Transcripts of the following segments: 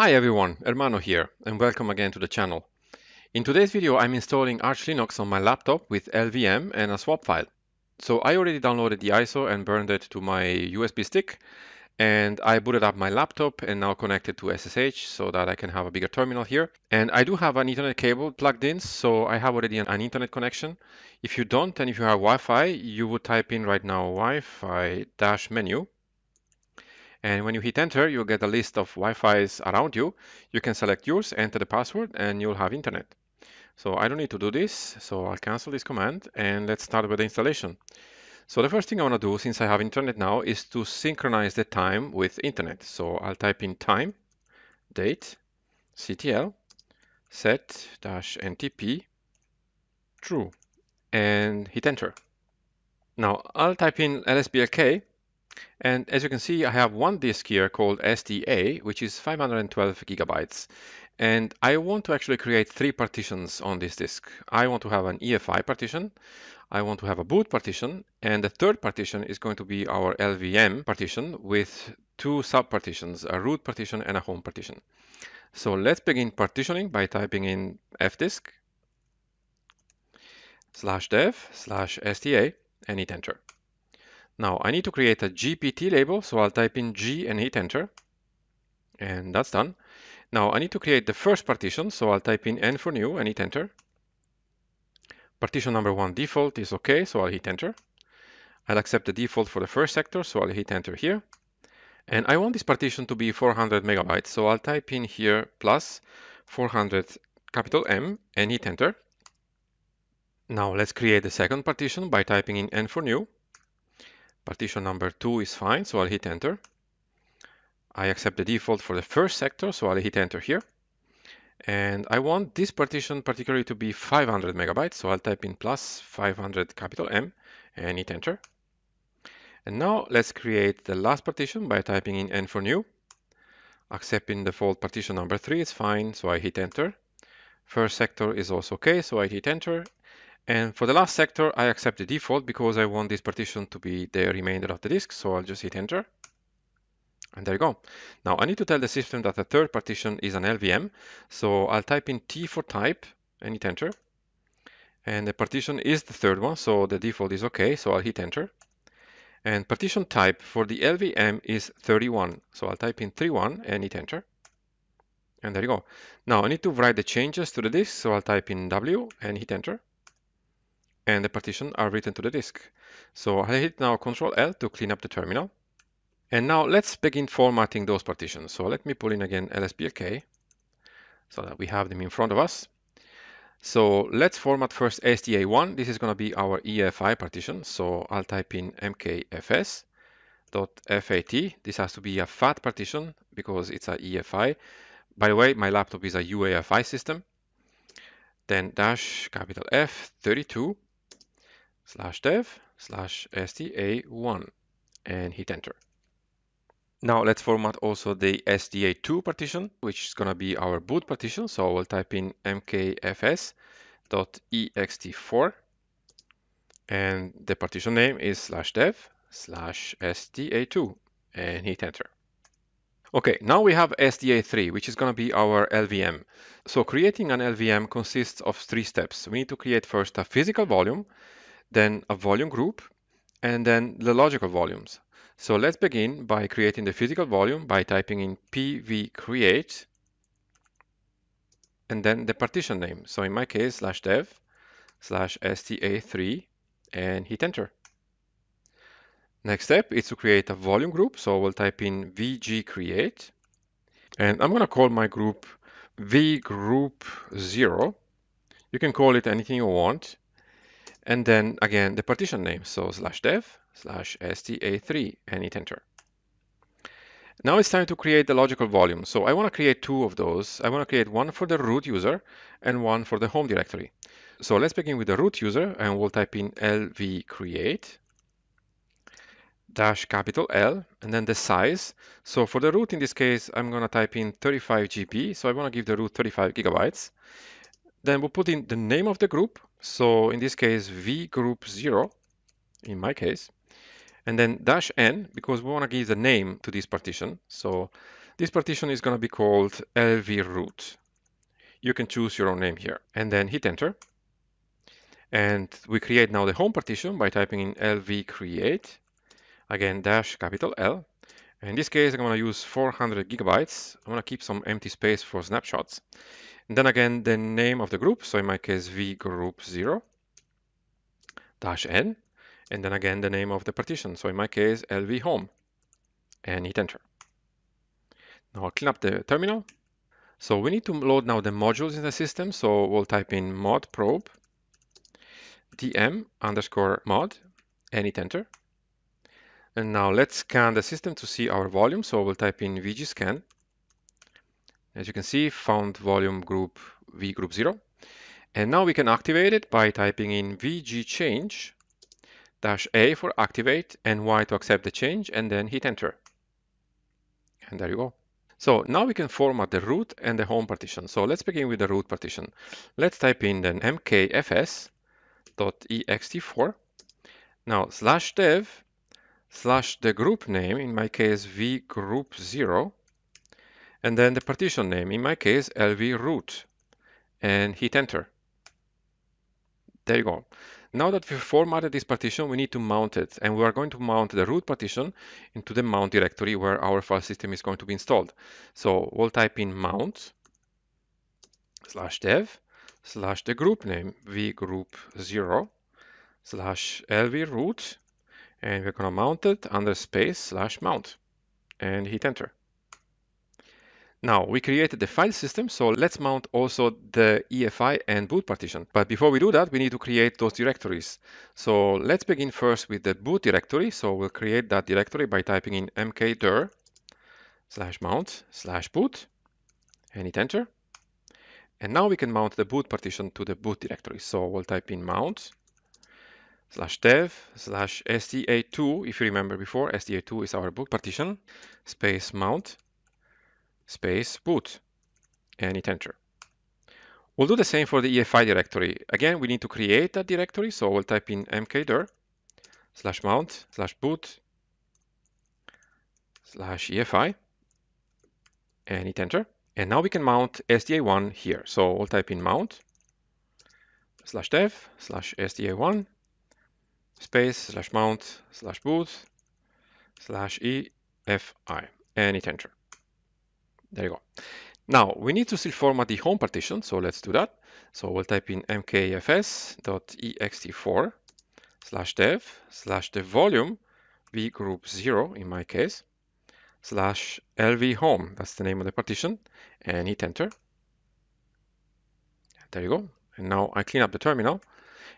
Hi everyone, Ermanno here, and welcome again to the channel. In today's video, I'm installing Arch Linux on my laptop with LVM and a swap file. So I already downloaded the ISO and burned it to my USB stick, and I booted up my laptop and now connected to SSH so that I can have a bigger terminal here. And I do have an Ethernet cable plugged in, so I have already an, an Internet connection. If you don't, and if you have Wi-Fi, you would type in right now Wi-Fi dash menu and when you hit enter, you'll get a list of Wi-Fi's around you. You can select yours, enter the password, and you'll have internet. So I don't need to do this, so I'll cancel this command and let's start with the installation. So the first thing I want to do, since I have internet now, is to synchronize the time with internet. So I'll type in time, date, ctl, set dash NTP, true, and hit enter. Now I'll type in lsblk and as you can see, I have one disk here called SDA, which is 512 gigabytes. And I want to actually create three partitions on this disk. I want to have an EFI partition, I want to have a boot partition, and the third partition is going to be our LVM partition with two sub-partitions, a root partition and a home partition. So let's begin partitioning by typing in fdisk slash dev slash SDA and hit enter. Now I need to create a GPT label, so I'll type in G and hit enter. And that's done. Now I need to create the first partition, so I'll type in N for new and hit enter. Partition number one default is okay, so I'll hit enter. I'll accept the default for the first sector, so I'll hit enter here. And I want this partition to be 400 megabytes, so I'll type in here plus 400 capital M and hit enter. Now let's create the second partition by typing in N for new Partition number 2 is fine, so I'll hit enter. I accept the default for the first sector, so I'll hit enter here. And I want this partition particularly to be 500 megabytes, so I'll type in plus 500 capital M and hit enter. And now let's create the last partition by typing in N for new. Accepting default partition number 3 is fine, so I hit enter. First sector is also okay, so I hit enter. And for the last sector, I accept the default because I want this partition to be the remainder of the disk. So I'll just hit enter. And there you go. Now I need to tell the system that the third partition is an LVM. So I'll type in T for type and hit enter. And the partition is the third one, so the default is okay. So I'll hit enter. And partition type for the LVM is 31. So I'll type in 31 and hit enter. And there you go. Now I need to write the changes to the disk. So I'll type in W and hit enter and the partition are written to the disk. So I hit now Control L to clean up the terminal. And now let's begin formatting those partitions. So let me pull in again lsblk so that we have them in front of us. So let's format first SDA1. This is going to be our EFI partition. So I'll type in mkfs .fat. This has to be a FAT partition because it's a EFI. By the way, my laptop is a UEFI system. Then dash capital F 32 slash dev slash SDA1 and hit enter. Now let's format also the SDA2 partition, which is going to be our boot partition. So we'll type in mkfs.ext4 and the partition name is slash dev slash SDA2 and hit enter. Okay, now we have SDA3, which is going to be our LVM. So creating an LVM consists of three steps. We need to create first a physical volume, then a volume group, and then the logical volumes. So let's begin by creating the physical volume by typing in pv create and then the partition name. So in my case, slash dev slash SDA3 and hit enter. Next step is to create a volume group. So we'll type in vg create and I'm going to call my group v group 0. You can call it anything you want. And then again, the partition name, so slash dev slash SDA3 and hit enter. Now it's time to create the logical volume. So I want to create two of those. I want to create one for the root user and one for the home directory. So let's begin with the root user and we'll type in lv create dash capital L and then the size. So for the root in this case, I'm going to type in 35 GB. So I want to give the root 35 gigabytes. Then we'll put in the name of the group. So in this case, v group 0, in my case. And then dash n, because we want to give the name to this partition. So This partition is going to be called LV root. You can choose your own name here and then hit enter. And we create now the home partition by typing in LV create, again dash capital L. In this case, I'm going to use 400 gigabytes. I'm going to keep some empty space for snapshots. And then again, the name of the group. So in my case, V group 0 dash N. And then again, the name of the partition. So in my case, LV home and hit enter. Now I'll clean up the terminal. So we need to load now the modules in the system. So we'll type in mod probe dm underscore mod and hit enter. And now let's scan the system to see our volume. So we'll type in vg scan. As you can see, found volume group v group 0. And now we can activate it by typing in vg change dash a for activate and y to accept the change and then hit enter. And there you go. So now we can format the root and the home partition. So let's begin with the root partition. Let's type in then mkfs.ext4. Now slash dev slash the group name, in my case v group 0, and then the partition name, in my case lv root, and hit enter. There you go. Now that we've formatted this partition, we need to mount it. And we are going to mount the root partition into the mount directory where our file system is going to be installed. So we'll type in mount slash dev slash the group name vgroup0 slash lv root and we're going to mount it under space slash mount and hit enter. Now we created the file system, so let's mount also the EFI and boot partition. But before we do that, we need to create those directories. So let's begin first with the boot directory. So we'll create that directory by typing in mkdir slash mount slash boot and hit enter. And now we can mount the boot partition to the boot directory. So we'll type in mount slash dev slash sda2. If you remember before, sda2 is our boot partition, space mount space boot and hit enter. We'll do the same for the EFI directory. Again, we need to create that directory. So we'll type in mkdir slash mount slash boot slash EFI and hit enter. And now we can mount SDA1 here. So we'll type in mount slash dev slash SDA1 space slash mount slash boot slash EFI and hit enter. There you go. Now we need to still format the home partition, so let's do that. So we'll type in mkfs.ext4 slash dev slash the volume v group 0 in my case slash lv home, that's the name of the partition, and hit enter. There you go. And now I clean up the terminal.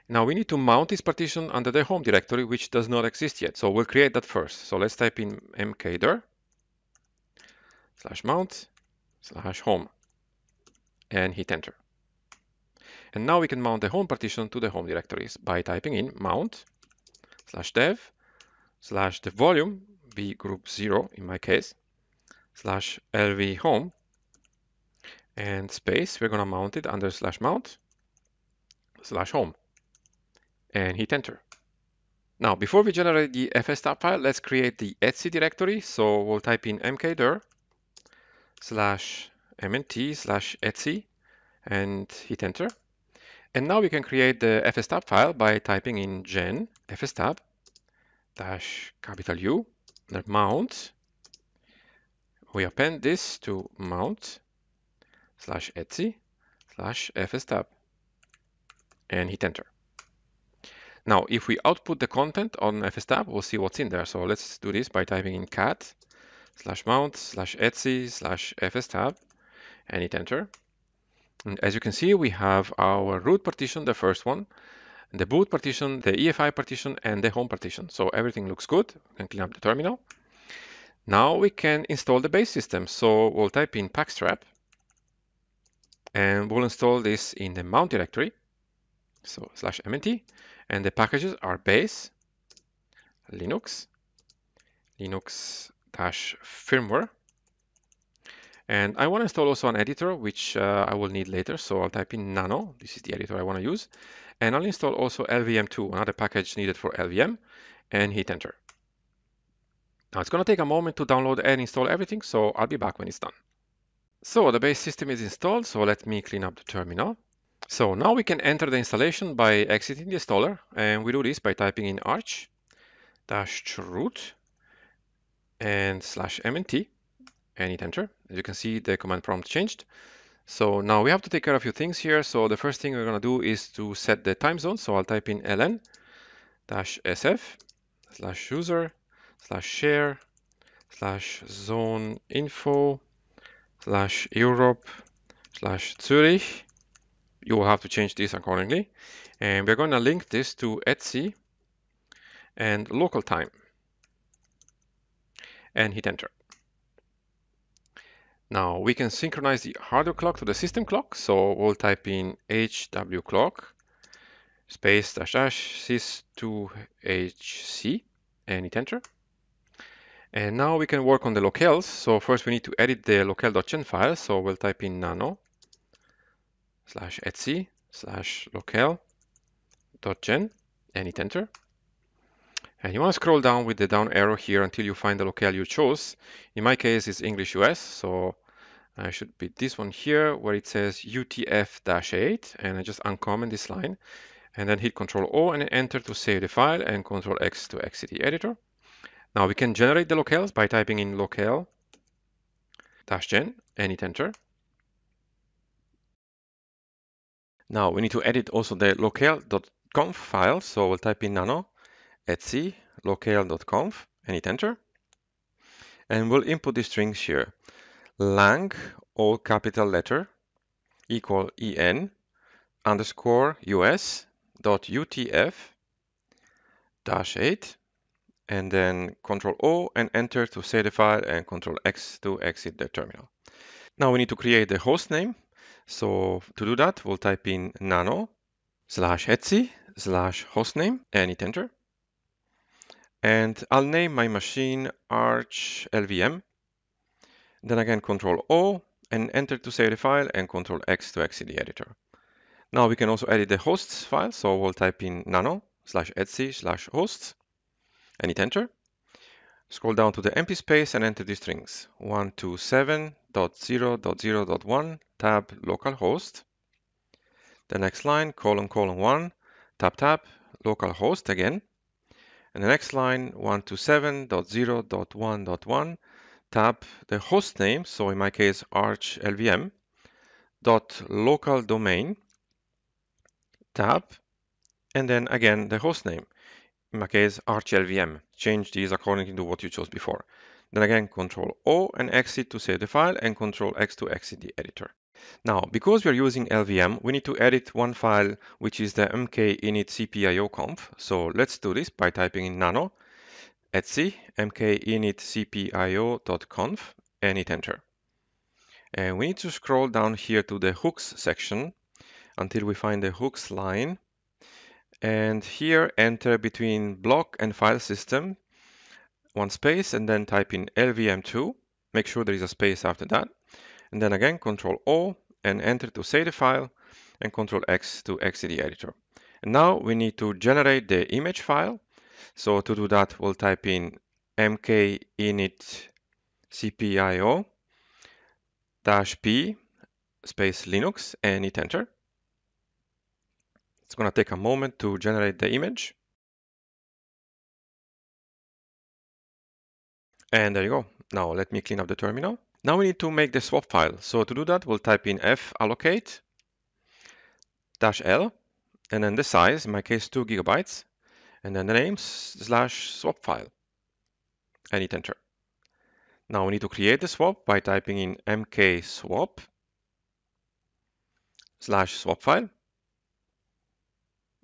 Now we need to mount this partition under the home directory, which does not exist yet. So we'll create that first. So let's type in mkdir slash mount slash home and hit enter. And now we can mount the home partition to the home directories by typing in mount slash dev slash the volume v group 0 in my case slash lv home and space we're going to mount it under slash mount slash home and hit enter. Now before we generate the fstab file let's create the etc directory so we'll type in mkdir slash mnt slash etc and hit enter. And now we can create the fstab file by typing in gen fstab dash capital U, mount. We append this to mount slash etc slash fstab and hit enter. Now, if we output the content on fstab, we'll see what's in there. So let's do this by typing in cat slash mount slash etc slash fstab and hit enter. And as you can see, we have our root partition, the first one, the boot partition, the EFI partition, and the home partition. So everything looks good. We can clean up the terminal. Now we can install the base system. So we'll type in pacstrap and we'll install this in the mount directory. So slash mnt and the packages are base, Linux, Linux firmware. And I want to install also an editor, which uh, I will need later. So I'll type in nano. This is the editor I want to use. And I'll install also LVM2, another package needed for LVM, and hit enter. Now it's going to take a moment to download and install everything, so I'll be back when it's done. So the base system is installed, so let me clean up the terminal. So now we can enter the installation by exiting the installer, and we do this by typing in arch dash root and slash mnt and hit enter. As you can see, the command prompt changed. So now we have to take care of a few things here. So the first thing we're going to do is to set the time zone. So I'll type in ln dash sf slash user slash share slash zone info slash Europe slash Zurich. You will have to change this accordingly. And we're going to link this to etc and local time and hit enter. Now we can synchronize the hardware clock to the system clock. So we'll type in HW clock space dash dash sys2hc and hit enter. And now we can work on the locales. So first we need to edit the locale.gen file. So we'll type in nano slash etc slash locale.gen and hit enter. And you want to scroll down with the down arrow here until you find the locale you chose. In my case, it's English US, so I should be this one here where it says UTF-8, and I just uncomment this line, and then hit Control O and enter to save the file, and Control X to exit the editor. Now we can generate the locales by typing in locale-gen and hit enter. Now we need to edit also the locale.conf file, so we'll type in nano etc locale.conf and hit enter. And we'll input the strings here. lang, all capital letter, equal en underscore us dot utf dash 8 and then control O and enter to save the file and control X to exit the terminal. Now we need to create the host name. So to do that, we'll type in nano slash etc slash hostname and hit enter. And I'll name my machine Arch LVM. Then again, Control O and enter to save the file and Control X to exit the editor. Now we can also edit the hosts file. So we'll type in nano slash etc slash hosts and hit enter. Scroll down to the empty space and enter the strings 127.0.0.1 tab localhost. The next line colon colon 1 tab tab localhost again and the next line, 127.0.1.1, tab the host name, so in my case, arch LVM, dot local domain, tab, and then again the host name, in my case, arch LVM. Change these according to what you chose before. Then again, Control O and exit to save the file, and Control X to exit the editor. Now, because we're using LVM, we need to edit one file, which is the mkinit cpio conf. So let's do this by typing in nano etc mkinit cpio.conf and hit enter. And we need to scroll down here to the hooks section until we find the hooks line. And here enter between block and file system, one space, and then type in LVM2. Make sure there is a space after that and then again Control O and enter to save the file and Control X to exit the editor. And now we need to generate the image file. So to do that, we'll type in mkinit cpio dash p space Linux and hit enter. It's going to take a moment to generate the image. And there you go. Now let me clean up the terminal. Now we need to make the swap file. So to do that, we'll type in f allocate dash l and then the size, in my case, two gigabytes, and then the name slash swap file and hit enter. Now we need to create the swap by typing in mk swap slash swap file.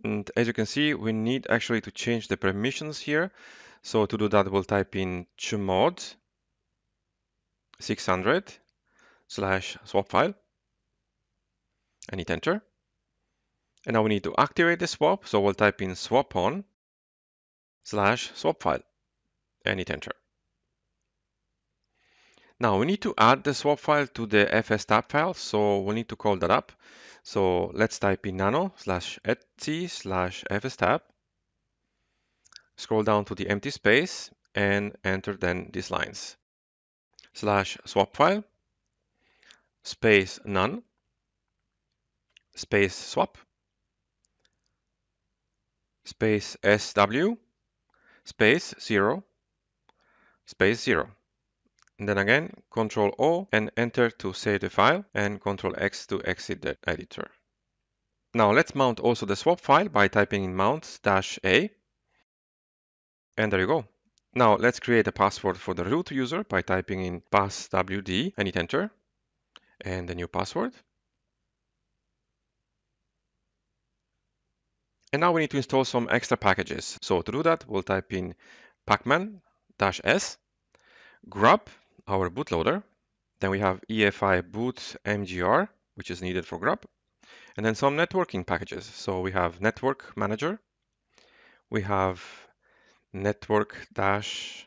And as you can see, we need actually to change the permissions here. So to do that, we'll type in chmod 600 slash swap file and hit enter. And now we need to activate the swap. So we'll type in swap on slash swap file and hit enter. Now we need to add the swap file to the fstab file. So we'll need to call that up. So let's type in nano slash etc slash fstab. Scroll down to the empty space and enter then these lines. Slash swap file, space none, space swap, space SW, space zero, space zero. And then again, Control O and enter to save the file and Control X to exit the editor. Now let's mount also the swap file by typing in mount dash a And there you go. Now let's create a password for the root user by typing in passwd and hit enter and the new password. And now we need to install some extra packages. So to do that, we'll type in pacman-s, grub our bootloader. Then we have EFI boot mgr, which is needed for grub. And then some networking packages. So we have network manager. We have network dash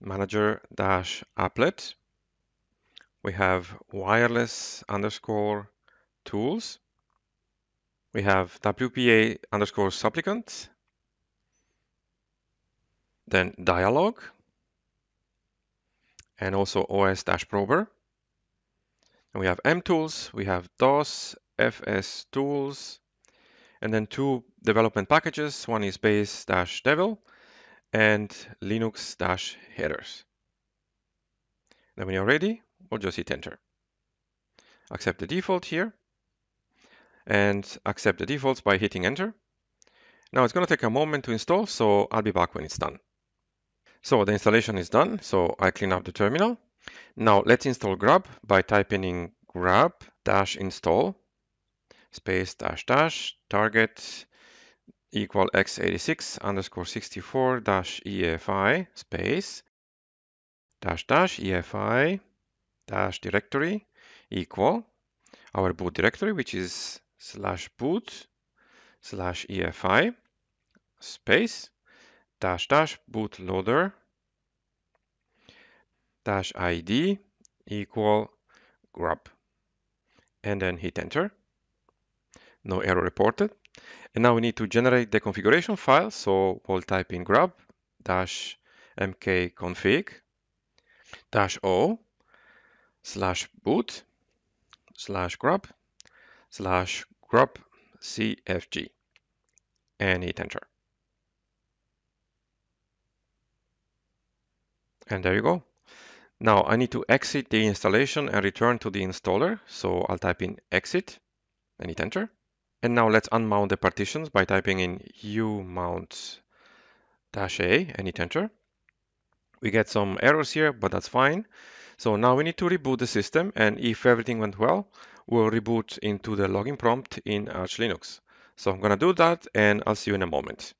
manager dash applet. We have wireless underscore tools. We have WPA underscore supplicant. Then dialog. And also OS dash prober. And we have M tools, we have DOS, FS tools, and then two development packages. One is base-devel and linux-headers. Then when you're ready, we'll just hit enter. Accept the default here and accept the defaults by hitting enter. Now it's going to take a moment to install, so I'll be back when it's done. So the installation is done, so I clean up the terminal. Now let's install grub by typing in grub dash install space dash dash target equal x86 underscore 64 dash EFI space dash dash EFI dash directory equal our boot directory, which is slash boot slash EFI space dash dash bootloader dash ID equal grub. And then hit enter no error reported. And now we need to generate the configuration file. So we'll type in grub dash mkconfig dash o slash boot slash grub slash grub cfg and hit enter. And there you go. Now I need to exit the installation and return to the installer. So I'll type in exit and hit enter. And now let's unmount the partitions by typing in umount dash A and hit enter. We get some errors here, but that's fine. So now we need to reboot the system and if everything went well, we'll reboot into the login prompt in Arch Linux. So I'm gonna do that and I'll see you in a moment.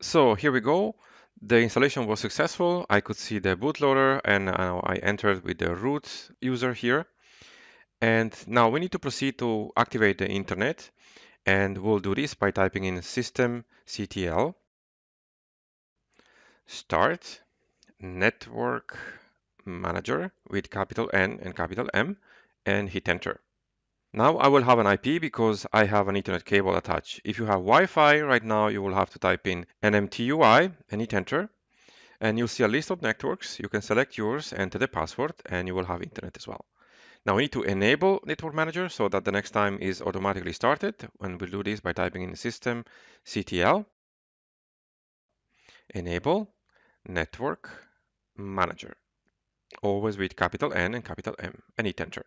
So here we go. The installation was successful. I could see the bootloader and now I entered with the root user here. And now we need to proceed to activate the internet. And we'll do this by typing in systemctl start network manager with capital N and capital M and hit enter. Now I will have an IP because I have an Ethernet cable attached. If you have Wi-Fi right now, you will have to type in NMTUI and hit enter. And you'll see a list of networks. You can select yours, enter the password, and you will have internet as well. Now we need to enable Network Manager so that the next time is automatically started. And we'll do this by typing in system CTL, enable Network Manager, always with capital N and capital M, and hit enter.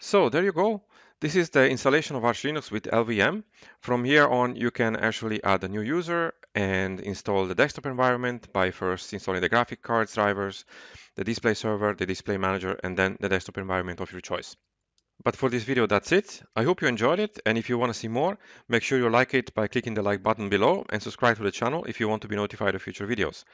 So there you go. This is the installation of Arch Linux with LVM. From here on, you can actually add a new user and install the desktop environment by first installing the graphic cards drivers, the display server, the display manager, and then the desktop environment of your choice. But for this video, that's it. I hope you enjoyed it. And if you want to see more, make sure you like it by clicking the like button below and subscribe to the channel if you want to be notified of future videos.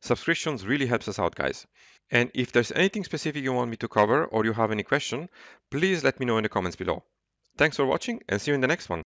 Subscriptions really helps us out, guys. And if there's anything specific you want me to cover or you have any question, please let me know in the comments below. Thanks for watching and see you in the next one.